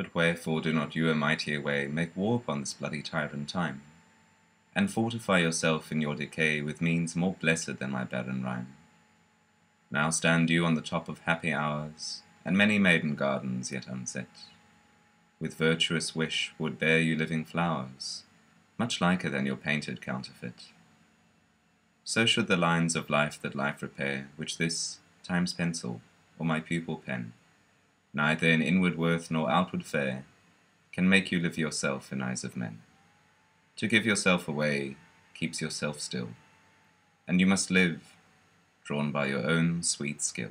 But wherefore do not you a mightier way make war upon this bloody tyrant time, and fortify yourself in your decay with means more blessed than my barren rhyme? Now stand you on the top of happy hours, and many maiden gardens yet unset. With virtuous wish would bear you living flowers, much liker than your painted counterfeit. So should the lines of life that life repair, which this time's pencil or my pupil pen, neither in inward worth nor outward fair, can make you live yourself in eyes of men. To give yourself away keeps yourself still, and you must live, drawn by your own sweet skill.